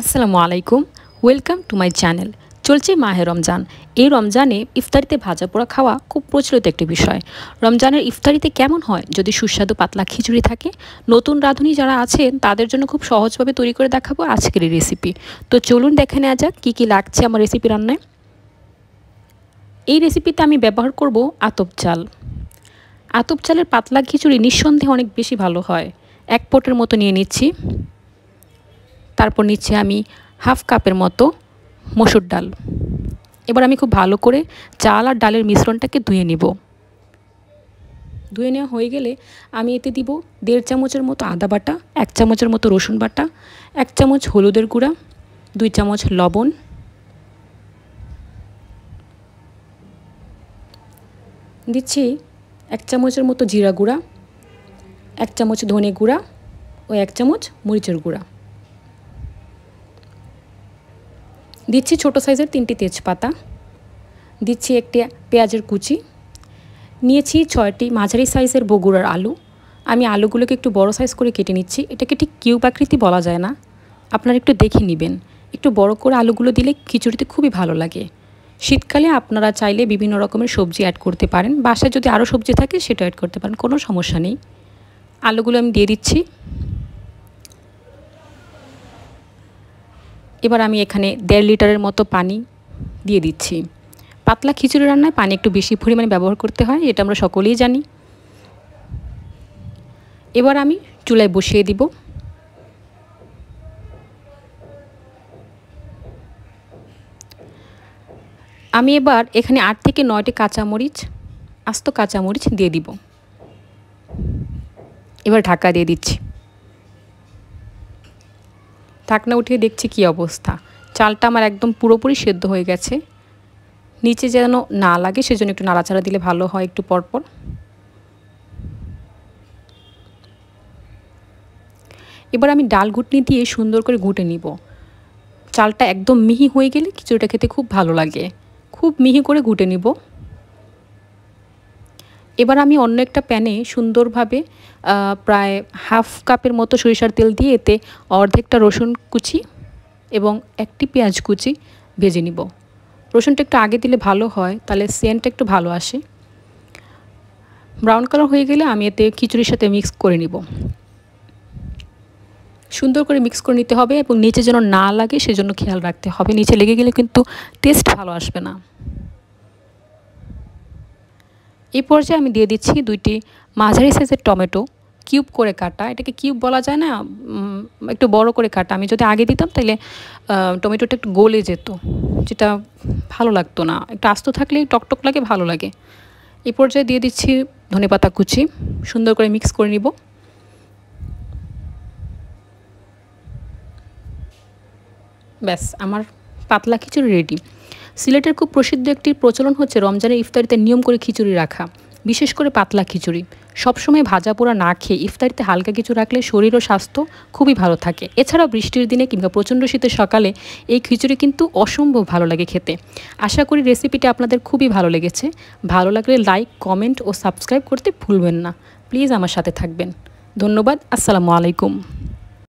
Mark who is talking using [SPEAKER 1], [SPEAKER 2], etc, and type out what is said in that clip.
[SPEAKER 1] আসসালামু আলাইকুম। Welcome to my channel চলছে মাহে রমজান। এই রমজানে ইফতারিতে ভাজা পোড়া খাওয়া খুব প্রচলিত একটি বিষয়। রমজানের ইফতারিতে কেমন হয়? যদি সুস্বাদু পাতলা খিচুড়ি থাকে, নতুন রাঁধুনি যারা আছেন, তাদের জন্য খুব সহজভাবে তৈরি করে দেখাবো আজকের এই রেসিপি তো চলুন দেখে নেওয়া যাক কী কী লাগছে আমার রেসিপি রান্নায়। এই রেসিপিতে আমি ব্যবহার করব আতপ চাল। আতপ চালের পাতলা খিচুড়ি নিঃসন্দেহে অনেক বেশি ভালো হয়। এক পটের মতো নিয়ে নিচ্ছি। তারপর নিচ্ছে আমি হাফ কাপের মতো মসুর ডাল। এবার আমি খুব ভালো করে চাল আর ডালের মিশ্রণটাকে ধুয়ে নিব। ধুয়ে নেওয়া হয়ে গেলে আমি এতে দিব দেড় চামচের মতো আদা বাটা, এক চামচের মতো রসুন বাটা, এক চামচ হলুদের গুঁড়া, দুই চামচ লবণ। দিচ্ছি এক চামচের মতো জিরা গুঁড়া, এক চামচ ধনে গুঁড়া ও এক চামচ মরিচের গুঁড়া। দিচ্ছি ছোট সাইজের তিনটি তেজপাতা, দিচ্ছি একটি পেঁয়াজের কুচি, নিয়েছি ছয়টি মাঝারি সাইজের বগুড়ার আলু। আমি আলুগুলোকে একটু বড় সাইজ করে কেটে নিচ্ছি। এটাকে ঠিক কিউব আকৃতি বলা যায় না। আপনারা একটু দেখে নেবেন। একটু বড় করে আলুগুলো দিলে খিচুড়িতে খুবই ভালো লাগে। শীতকালে আপনারা চাইলে বিভিন্ন রকমের সবজি অ্যাড করতে পারেন। বাসায় যদি আরও সবজি থাকে সেটা অ্যাড করতে পারেন। কোনো সমস্যা নেই। আলুগুলো আমি দিয়ে দিচ্ছি। এবার আমি এখানে দেড় লিটারের মতো পানি দিয়ে দিচ্ছি। পাতলা খিচুড়ি রান্নায় পানি একটু বেশি পরিমাণে ব্যবহার করতে হয়, এটা আমরা সকলেই জানি। এবার আমি চুলায় বসিয়ে দিব। আমি এবার এখানে আট থেকে নয়টি কাঁচামরিচ, আস্ত কাঁচামরিচ দিয়ে দিব। এবার ঢাকা দিয়ে দিচ্ছি। ঢাকনা উঠিয়ে দেখছি কি অবস্থা। চালটা আমার একদম পুরোপুরি সেদ্ধ হয়ে গেছে। নিচে যেন না লাগে, সেজন্য একটু নাড়াচাড়া দিলে ভালো হয় একটু পরপর। এবার আমি ডাল ঘুটনি দিয়ে সুন্দর করে ঘুটে নিব। চালটা একদম মিহি হয়ে গেলে খিচুড়িটা খেতে খুব ভালো লাগে। খুব মিহি করে ঘুটে নিব। এবার আমি অন্য একটা প্যানে সুন্দরভাবে প্রায় হাফ কাপের মতো সরিষার তেল দিয়ে এতে অর্ধেকটা রসুন কুচি এবং একটি পেঁয়াজ কুচি ভেজে নিব। রসুনটা একটু আগে দিলে ভালো হয়, তাহলে সেন্টটা একটু ভালো আসে। ব্রাউন কালার হয়ে গেলে আমি এতে খিচুড়ির সাথে মিক্স করে নিব। সুন্দর করে মিক্স করে নিতে হবে এবং নিচে যেন না লাগে, সেজন্য খেয়াল রাখতে হবে। নিচে লেগে গেলে কিন্তু টেস্ট ভালো আসবে না। এই পর্যায়ে আমি দিয়ে দিচ্ছি দুইটি মাঝারি সাইজের টমেটো, কিউব করে কাটা। এটাকে কিউব বলা যায় না একটু বড় করে কাটা। আমি যদি আগে দিতাম তাহলে টমেটোটা একটু গলে যেত, যেটা ভালো লাগতো না। একটু আস্ত থাকলে টকটক লাগে, ভালো লাগে। এই পর্যায়ে দিয়ে দিচ্ছি ধনে পাতা কুচি। সুন্দর করে মিক্স করে নিব। ব্যাস, আমার পাতলা খিচুড়ি রেডি সিলেটের খুব প্রসিদ্ধ একটি প্রচলন হচ্ছে রমজানের ইফতারিতে নিয়ম করে খিচুড়ি রাখা, বিশেষ করে পাতলা খিচুড়ি। সবসময় ভাজা পোড়া না খেয়ে ইফতারিতে হালকা কিছু রাখলে শরীর ও স্বাস্থ্য খুবই ভালো থাকে। এছাড়াও বৃষ্টির দিনে কিংবা প্রচণ্ড শীতের সকালে এই খিচুড়ি কিন্তু অসম্ভব ভালো লাগে খেতে। আশা করি রেসিপিটি আপনাদের খুবই ভালো লেগেছে। ভালো লাগলে লাইক, কমেন্ট ও সাবস্ক্রাইব করতে ভুলবেন না। প্লিজ আমার সাথে থাকবেন। ধন্যবাদ, আসসালামু আলাইকুম।